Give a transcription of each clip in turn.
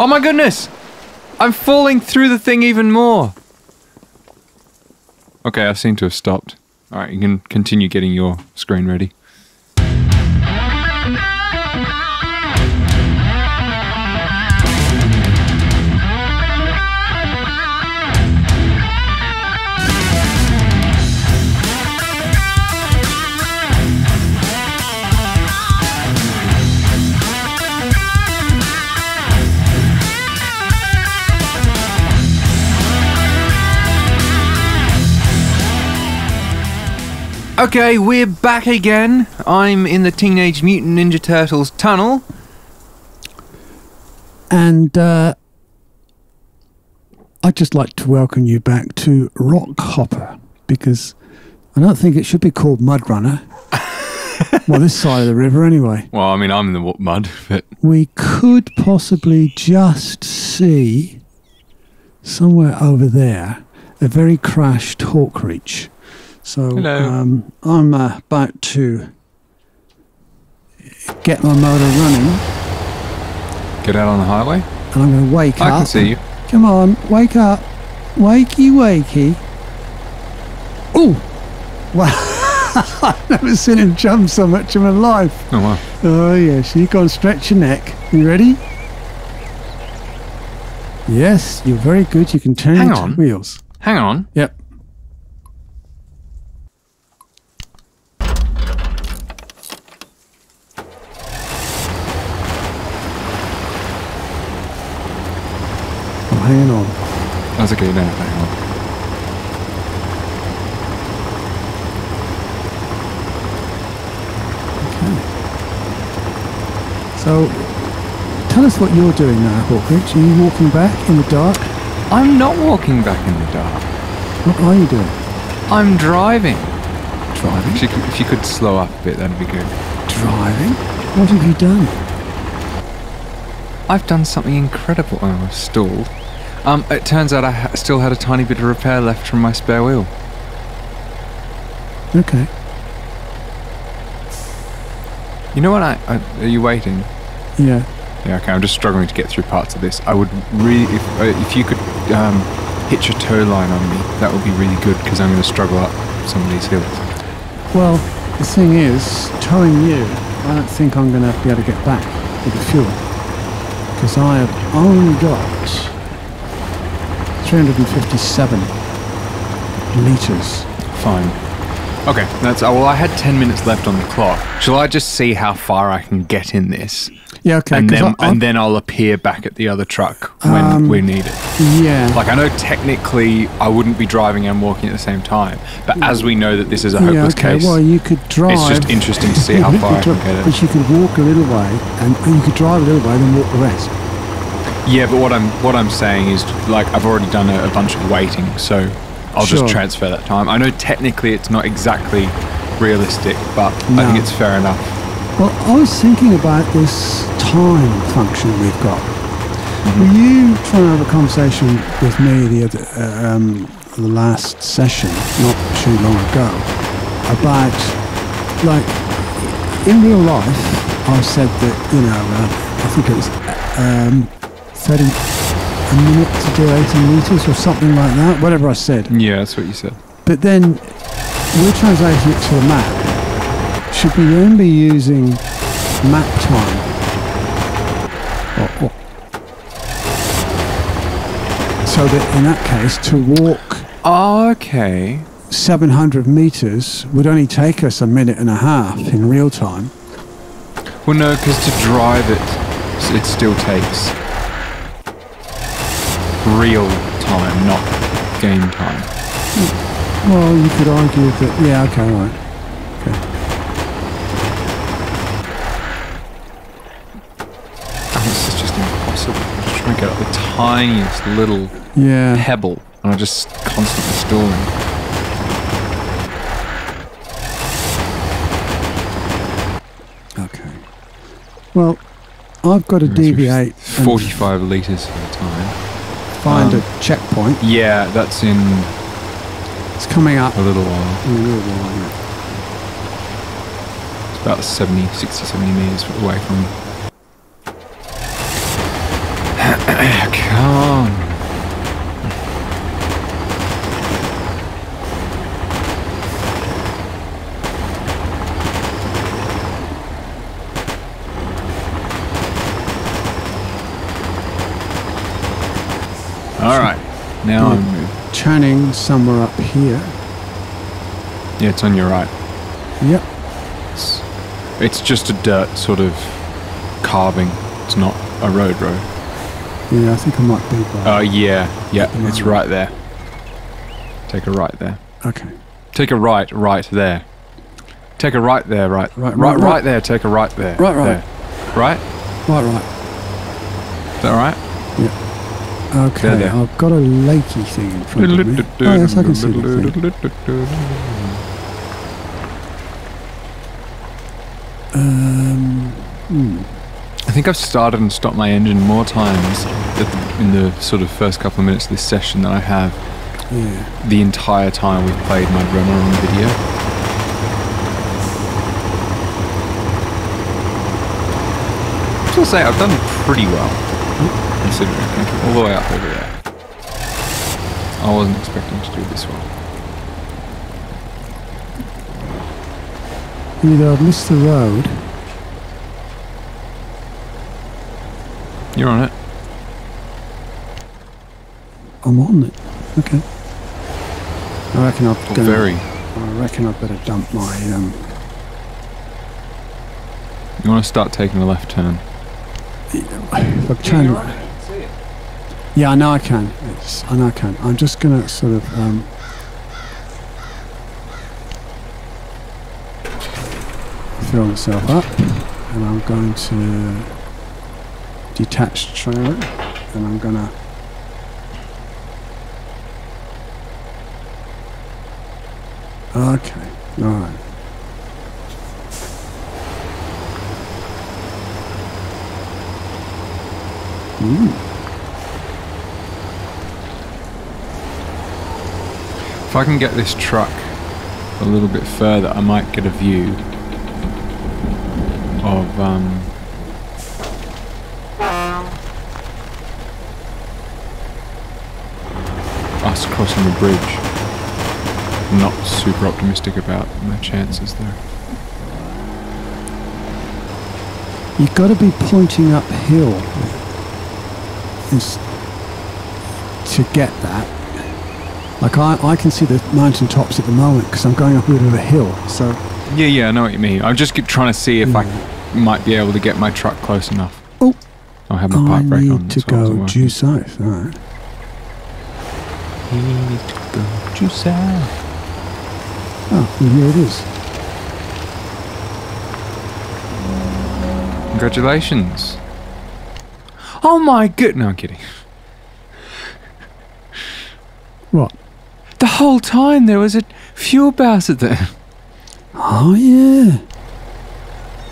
Oh my goodness! I'm falling through the thing even more. Okay, I seem to have stopped. All right, you can continue getting your screen ready. Okay, we're back again. I'm in the Teenage Mutant Ninja Turtles tunnel. And uh, I'd just like to welcome you back to Rock Hopper because I don't think it should be called Mud Runner. well, this side of the river, anyway. Well, I mean, I'm in the mud, but We could possibly just see somewhere over there a very crashed HawkReach. So um, I'm uh, about to get my motor running, get out on the highway. and I'm going to wake I up. I can see you. Come on, wake up. Wakey, wakey. Oh! Wow. I've never seen him jump so much in my life. Oh wow. Oh, yes. You go and stretch your neck. You ready? Yes, you're very good. You can turn Hang your on. wheels. Hang on. Yep. Hanging on. That's okay. You don't have to hang on. So, tell us what you're doing now, HawkReach. Are you walking back in the dark? I'm not walking back in the dark. What are you doing? I'm driving. Driving? If you could, if you could slow up a bit, that'd be good. Driving? What have you done? I've done something incredible. Oh, I've stalled. Um, it turns out I ha- still had a tiny bit of repair left from my spare wheel. Okay. You know what? I, I are you waiting? Yeah. Yeah, okay. I'm just struggling to get through parts of this. I would really, if uh, if you could um, hitch a tow line on me, that would be really good because I'm going to struggle up some of these hills. Well, the thing is, towing you, I don't think I'm going to be able to get back with the fuel. Because I have only got 357 litres. Fine. Okay, that's. Oh, well, I had ten minutes left on the clock. Shall I just see how far I can get in this, Yeah, okay. and then I- I- and then I'll appear back at the other truck when Um, we need it. yeah. Like I know technically I wouldn't be driving and walking at the same time, but as we know that this is a hopeless yeah, okay. case, Well, you could drive. it's just interesting to see how far I can get it. But you could walk a little way, and, and you could drive a little way, then walk the rest. Yeah, but what I'm what I'm saying is like I've already done a, a bunch of waiting, so I'll Sure. just transfer that time. I know technically it's not exactly realistic, but I think it's fair enough. Well, I was thinking about this time function we've got. Mm-hmm. Were you trying to have a conversation with me the other, uh, um, the last session, not too long ago, about like in real life? I said that you know uh, I think it was um, thirty a minute to do eighty meters or something like that. Whatever I said. Yeah, that's what you said. But then we're translating it to a map. Should we then be using map time? Or, or- so that in that case, to walk Okay. 700 meters would only take us a minute and a half in real time. Well, no, because to drive it, it still takes real time, not game time. Well, you could argue that, yeah, okay, right. Okay. This is just impossible. I'm just trying to get up the tiniest little Yeah. pebble, and I'm just constantly stalling. Okay. Well, I've got to deviate and 45 litres at a time. Find um, a checkpoint. Yeah, that's in It's coming up a little while. a little while. yeah. It's about 70, 60, 70 meters away from me. Come on. All right. Now I'm. Channing somewhere up here. Yeah, it's on your right. Yep. It's, it's just a dirt sort of carving. It's not a road road. Yeah, I think I might be by. Oh yeah, yeah, it's right there. Take a right there. okay. Take a right, right there. Take a right there, right, Right, right, right, right, right. there. Take a right there. Right, right. there. Right. Right, right. Is that all right? Okay, There, there. I've got a lakey thing in front of me. Oh, yes, I can see thing. Um, hmm. I think I've started and stopped my engine more times in the sort of first couple of minutes of this session than I have Yeah. the entire time we've played MudRunner on video. I will say I've done pretty well, considering I all the way up over there. I wasn't expecting to do this well. Either I've missed the road. You're on it. I'm on it. Okay. I reckon I've Or gonna, very. I reckon I better dump my um. You want to start taking a left turn. If I can. Yeah, I know I can. It's, I know I can. I'm just gonna sort of um. Fill myself up, and I'm going to detach the trailer, and I'm gonna. Okay, all right. Mm. If I can get this truck a little bit further, I might get a view of um, us crossing the bridge. I'm not super optimistic about my chances there. You've got to be pointing uphill is to get that. Like I, I can see the mountain tops at the moment because I'm going up a bit of a hill. So Yeah, yeah, I know what you mean. I'm just keep trying to see if I mm. might be able to get my truck close enough. Oh. I have my I park brake on. need to I go working. due south. All right. Need to go due south. Oh, well, here it is. Congratulations. Oh my good. No, I'm kidding. What? Whole time there was a fuel bastard there. Oh yeah.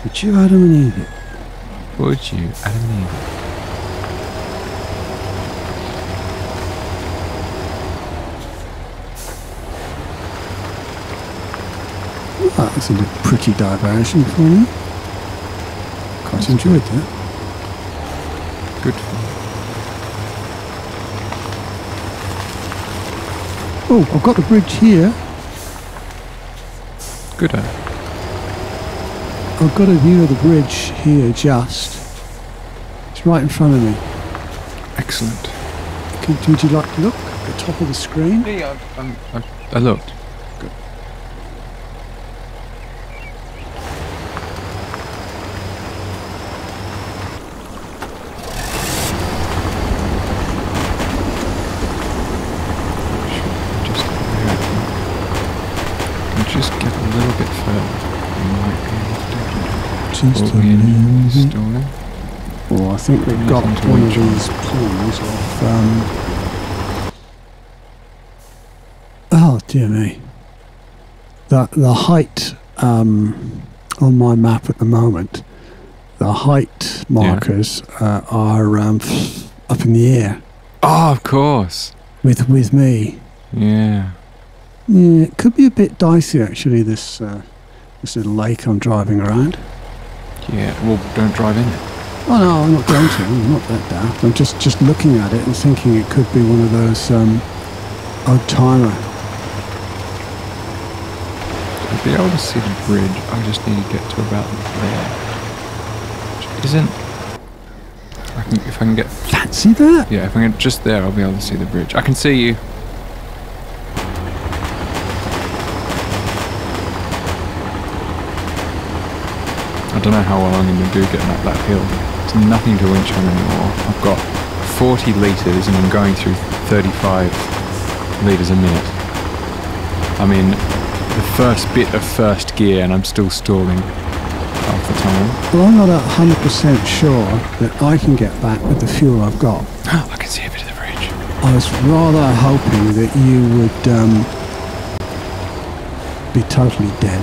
Would you Adam and Eve? Would you? Adam and Eve? That's a pretty diversion for me. Quite enjoyed that. Good for you. Oh, I've got the bridge here. Good. Uh, I've got a view of the bridge here just. It's right in front of me. excellent. Can, would you like to look at the top of the screen? Yeah, I, I'm, I, I looked. Good. Just, can just get a little bit further. We might be able to do Oh, the engine is little. stalling. Oh, I think we've got one of these plans of. Um, oh dear me. The the height um, on my map at the moment, the height markers uh, are um, up in the air Oh, of course. with with me. Yeah. Yeah, it could be a bit dicey actually. This uh, this little lake I'm driving around. Yeah. Well, don't drive in it. Oh no, I'm not going to. I'm not that daft. I'm just just looking at it and thinking it could be one of those um, old timer. I'll be able to see the bridge. I just need to get to about there. Which isn't. I can, if I can get. Fancy that? Yeah, if I can get just there, I'll be able to see the bridge. I can see you. Don't know how well I'm going to do getting up that hill. It's nothing to winch on anymore. I've got 40 litres and I'm going through 35 litres a minute. I'm in the first bit of first gear and I'm still stalling half the time. Well, I'm not 100% sure that I can get back with the fuel I've got. I can see a bit of the bridge. I was rather hoping that you would um, be totally dead,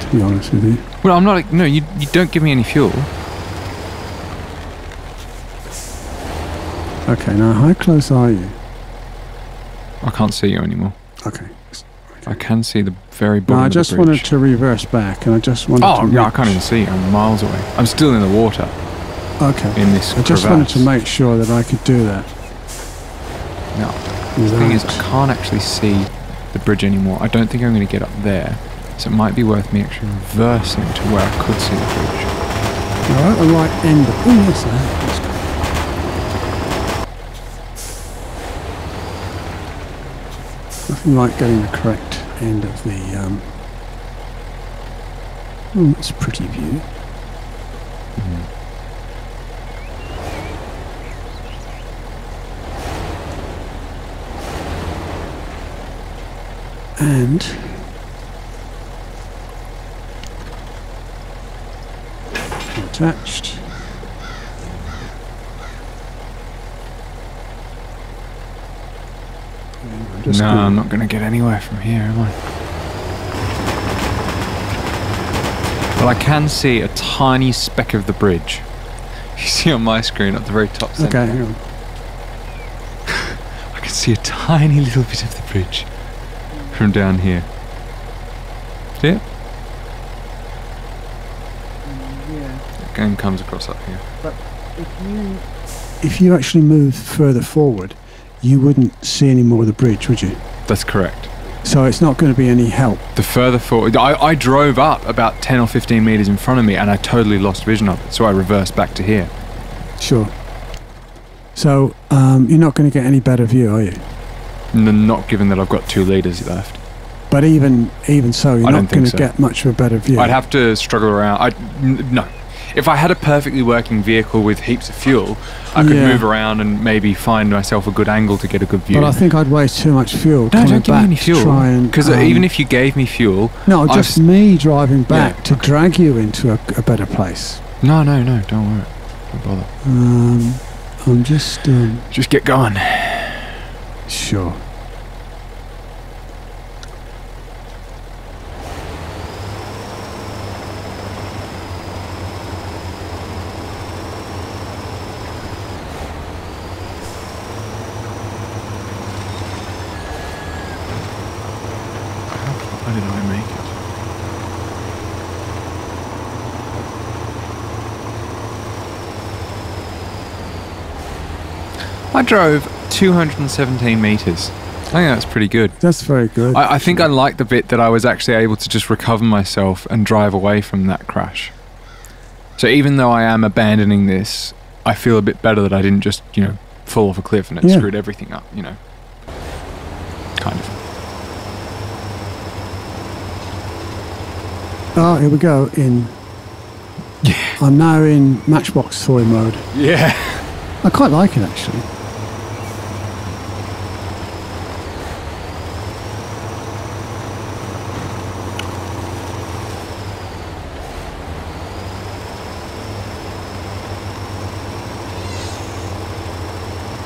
to be honest with you. Well, I'm not. like- No, you you don't give me any fuel. Okay, now how close are you? I can't see you anymore. Okay. I can see the very No, bottom I of the just wanted to reverse back, and I just wanted Oh to. yeah, I can't even see you. I'm miles away. I'm still in the water Okay. in this I just wanted to make sure that I could do that. No, the thing is, I can't actually see the bridge anymore. I don't think I'm going to get up there, so it might be worth me actually reversing to where I could see the bridge. Now, at the right end of. Oh, yes, I. Nothing like getting the correct end of the. Um... Oh, that's a pretty view. And attached. I'm no, gonna... I'm not going to get anywhere from here, am I? Well, I can see a tiny speck of the bridge. You see on my screen at the very top centre. Okay, hang on. I can see a tiny little bit of the bridge from down here. See it? It comes across up here. But if you if you actually move further forward, you wouldn't see any more of the bridge, would you? That's correct. So it's not going to be any help. The further forward, I, I drove up about 10 or 15 metres in front of me and I totally lost vision of it, so I reversed back to here. Sure. So um, you're not going to get any better view, are you? N- not given that I've got two leaders left. But even even so, you're I not going to so. get much of a better view. I'd have to struggle around. I n- no. If I had a perfectly working vehicle with heaps of fuel, I could Yeah. move around and maybe find myself a good angle to get a good view. but I think I'd waste too much fuel no, don't give me any fuel. Because um, even if you gave me fuel, no, I've just me driving back Yeah, to okay. drag you into a, a better place. no, no, no, don't worry, don't bother. Um, I'm just um, Just get going. sure. How did I make it? I drove 217 metres. I think that's pretty good. That's very good. I, I think I like the bit that I was actually able to just recover myself and drive away from that crash. So even though I am abandoning this, I feel a bit better that I didn't just, you know, fall off a cliff and it Yeah. screwed everything up, you know. Kind of. Oh, here we go. In Yeah. I'm now in Matchbox toy mode. Yeah. I quite like it actually.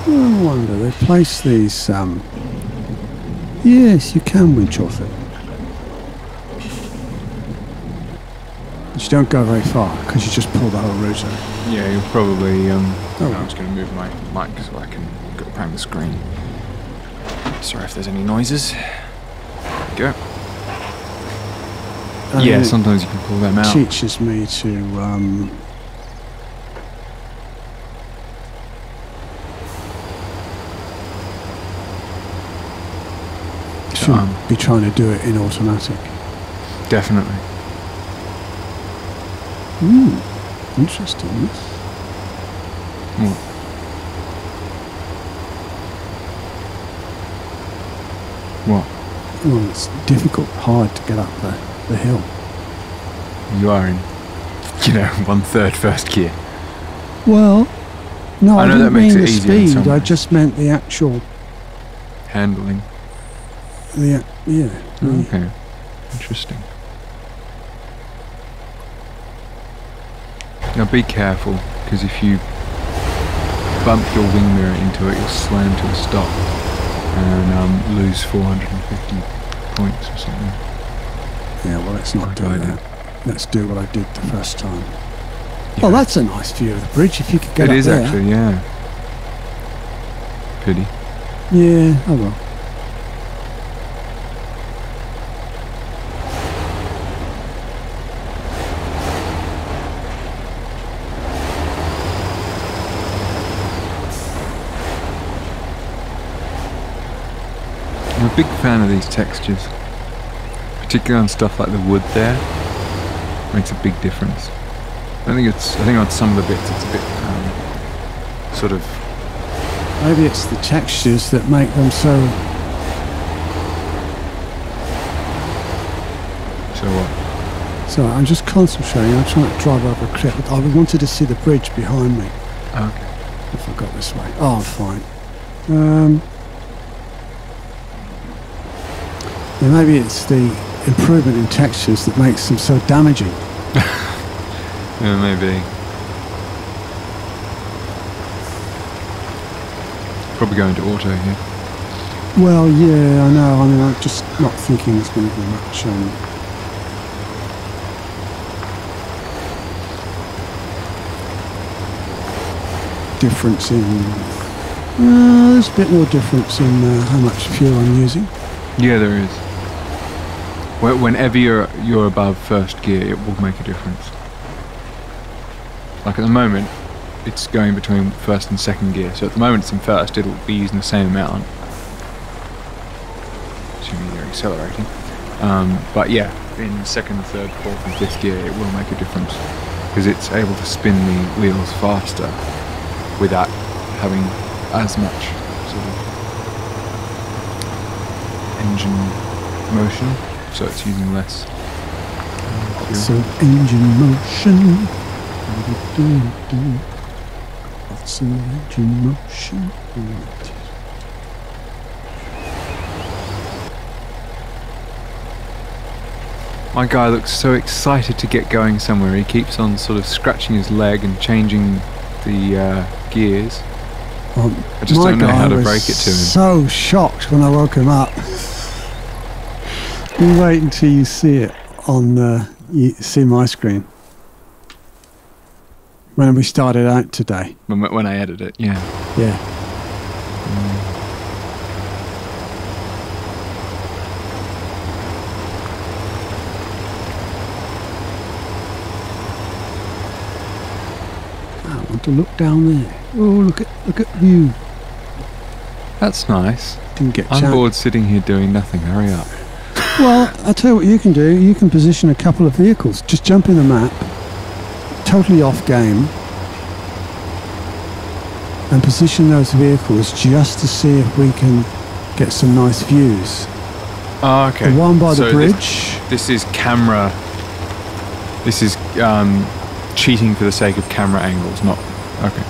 I wonder they place these. Um, yes, you can winch off it. But you don't go very far because you just pull the whole route out. Yeah, you'll probably. Um, Oh. I'm just going to move my mic so I can go around the screen. Sorry if there's any noises. Go. yeah, sometimes you can pull them out. teaches me to um, shouldn't Um, be trying to do it in automatic. Definitely. Hmm, interesting. What? What? Well, it's difficult, hard to get up the, the hill. You are in, you know, one third first gear. Well, no, I I, know didn't mean the speed. I just meant the actual, Handling. the yeah. the- Okay. Interesting. Now be careful, because if you bump your wing mirror into it, you'll slam to a stop and um, lose 450 points or something. Yeah, well, let's not Like do I did. that. Let's do what I did the first time. Yeah. Oh, that's a nice view of the bridge. If you could get It up is there. actually, yeah. Pity. Yeah. Oh well. Big fan of these textures, particularly on stuff like the wood there. Makes a big difference. I think it's. I think on some of the bits it's a bit um, sort of. Maybe it's the textures that make them so. So what? So I'm just concentrating. I'm trying to drive over a cliff. I wanted to see the bridge behind me. Okay. If I got this way. Oh, fine. Um, yeah, maybe it's the improvement in textures that makes them so damaging. Yeah, maybe. Probably going to auto here. Well, yeah, I know. I mean, I'm just not thinking there's going to be much. Um, difference in. Uh, there's a bit more difference in uh, how much fuel I'm using. Yeah, there is. Wh- Whenever you're you're above first gear, it will make a difference. Like at the moment, it's going between first and second gear. So at the moment it's in first, it'll be using the same amount. Assuming you're accelerating. Um, but yeah, in second, third, fourth, and fifth gear, it will make a difference because it's able to spin the wheels faster without having as much sort of engine motion, so it's using less. um, fuel. So engine motion. Lots of engine motion. My guy looks so excited to get going somewhere. He keeps on sort of scratching his leg and changing the uh, gears. Um, I just don't know how to break it to him. So shocked when I woke him up. You wait until you see it on the you see my screen. When we started out today, When, when I edit it, yeah. yeah. Mm. Ah, I want to look down there. Oh, look at look at view. That's nice. Didn't get I'm bored sitting here doing nothing. Hurry up. Well, I'll tell you what you can do. You can position a couple of vehicles. Just jump in the map, totally off game, and position those vehicles just to see if we can get some nice views. Oh, okay. The one by the So this- bridge. This, is camera. This is um, cheating for the sake of camera angles, not. Okay.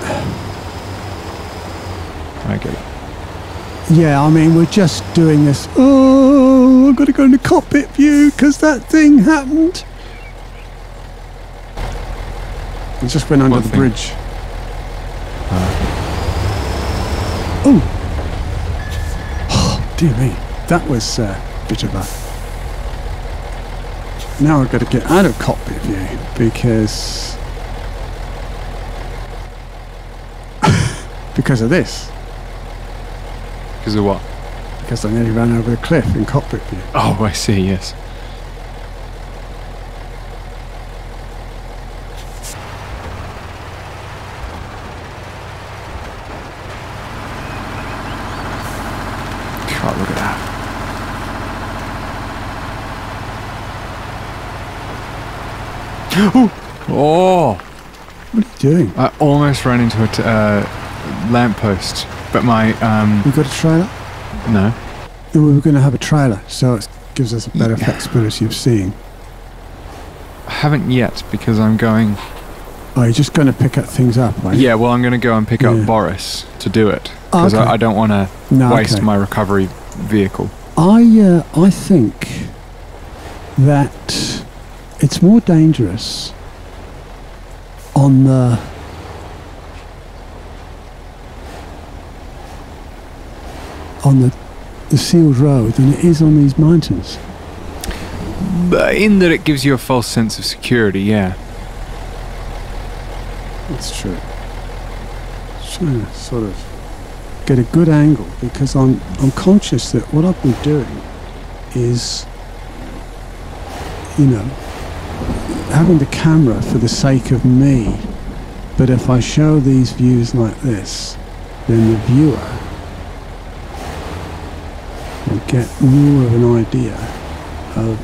I get it. Yeah, I mean, we're just doing this. I've got to go into cockpit view because that thing happened. It just went under What the thing? bridge. Uh, Oh, dear me. That was uh, a bit of a. Now I've got to get out of cockpit view because. because of this. because of what? because I nearly ran over a cliff in cockpit view. Oh, I see, yes. oh! What are you doing? I almost ran into a uh, lamppost, but my. Um, you got to try that no. We were going to have a trailer, so it gives us a better flexibility of seeing. I haven't yet because I'm going. Oh, you're just going to pick up things up, right? Yeah, well, I'm going to go and pick Yeah. up Boris to do it Oh, because okay. I, I don't want to No, waste okay. my recovery vehicle. I uh, I think that it's more dangerous on the on the the sealed road than it is on these mountains. But in that it gives you a false sense of security, yeah. That's true. Trying to sort of get a good angle because I'm I'm conscious that what I've been doing is you know having the camera for the sake of me. But if I show these views like this, then the viewer get more of an idea of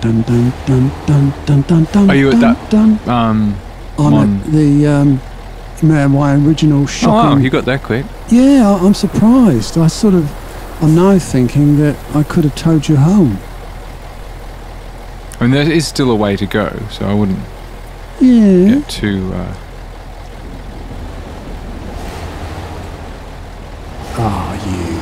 dun dun dun dun dun dun dun Are you at dun, that- dun. Um. I'm one- at the um, my, my original Oh, wow, you got there quick. yeah, I, I'm surprised. I sort of, I'm now thinking that I could have towed you home. I mean, there is still a way to go, so I wouldn't Yeah. get too. Uh, are you?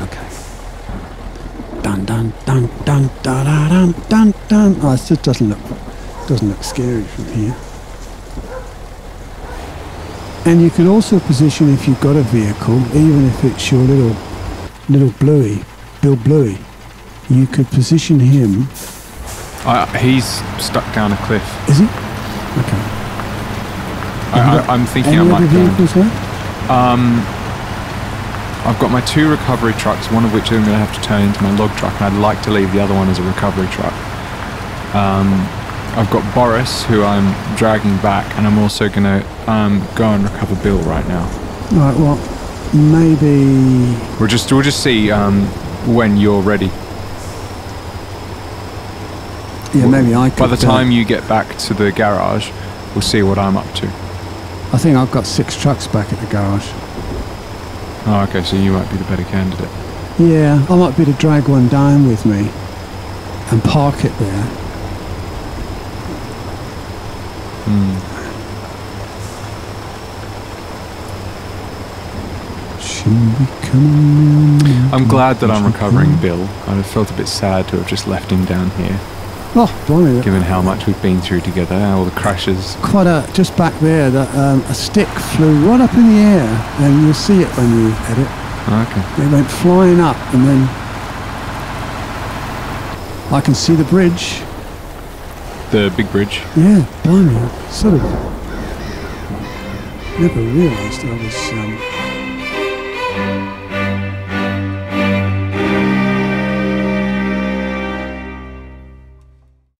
Okay. Dun dun dun dun dun dun dun dun. Oh, it just doesn't look doesn't look scary from here. And you can also position if you've got a vehicle, even if it's your little little bluey, Bill Bluey, you could position him I, he's stuck down a cliff. Is he? Okay. I, Have you I, I'm thinking Any I other might go. vehicles left? Um, I've got my two recovery trucks, one of which I'm going to have to turn into my log truck, and I'd like to leave the other one as a recovery truck. Um, I've got Boris, who I'm dragging back, and I'm also going to um, go and recover Bill right now. Right. Well, maybe. We'll just we'll just see um, when you're ready. Yeah, maybe I could. By the uh, time you get back to the garage, we'll see what I'm up to. I think I've got six trucks back at the garage. Oh, okay, so you might be the better candidate. Yeah, I might be to drag one down with me and park it there. Hmm. She'll be coming round the I'm glad that I'm recovering Bill. I'd have felt a bit sad to have just left him down here, Oh, blimey! given how much we've been through together, all the crashes. Quite a just back there. That um, a stick flew right up in the air, and you'll see it when you edit. Okay. It went flying up, and then I can see the bridge. The big bridge. Yeah, blimey, I sort of never realised I was. Um,